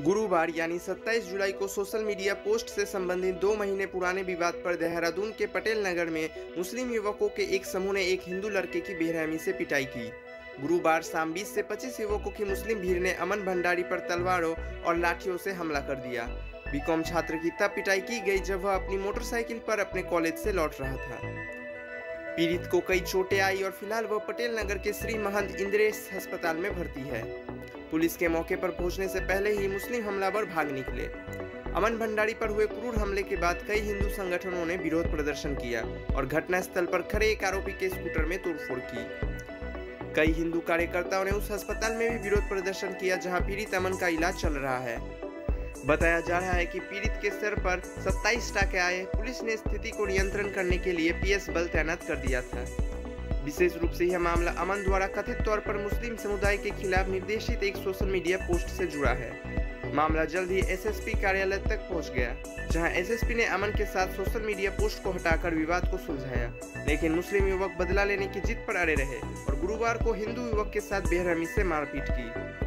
गुरुवार यानी 27 जुलाई को सोशल मीडिया पोस्ट से संबंधित दो महीने पुराने विवाद पर देहरादून के पटेल नगर में मुस्लिम युवकों के एक समूह ने एक हिंदू लड़के की बेरहमी से पिटाई की। गुरुवार शाम 20 से 25 युवकों की मुस्लिम भीड़ ने अमन भंडारी पर तलवारों और लाठियों से हमला कर दिया। बीकॉम छात्र की तब पिटाई की गई जब वह अपनी मोटरसाइकिल पर अपने कॉलेज से लौट रहा था। पीड़ित को कई चोटें आई और फ़िलहाल वह पटेल नगर के श्री महंत इंद्रेश अस्पताल में भर्ती है। पुलिस के मौके पर पहुँचने से पहले ही मुस्लिम हमलावर भाग निकले। अमन भंडारी पर हुए क्रूर हमले के बाद कई हिंदू संगठनों ने विरोध प्रदर्शन किया और घटनास्थल पर खड़े एक आरोपी के स्कूटर में तोड़फोड़ की। कई हिंदू कार्यकर्ताओं ने उस अस्पताल में भी विरोध प्रदर्शन किया जहाँ पीड़ित अमन का इलाज चल रहा है। बताया जा रहा है कि पीड़ित के सिर पर 27 टाके आए। पुलिस ने स्थिति को नियंत्रण करने के लिए पीएस बल तैनात कर दिया था। विशेष रूप से यह मामला अमन द्वारा कथित तौर पर मुस्लिम समुदाय के खिलाफ निर्देशित एक सोशल मीडिया पोस्ट से जुड़ा है। मामला जल्द ही एसएसपी कार्यालय तक पहुँच गया, जहाँ एसएसपी ने अमन के साथ सोशल मीडिया पोस्ट को हटाकर विवाद को सुलझाया। लेकिन मुस्लिम युवक बदला लेने की जिद पर अड़े रहे और गुरुवार को हिंदू युवक के साथ बेरहमी से मारपीट की।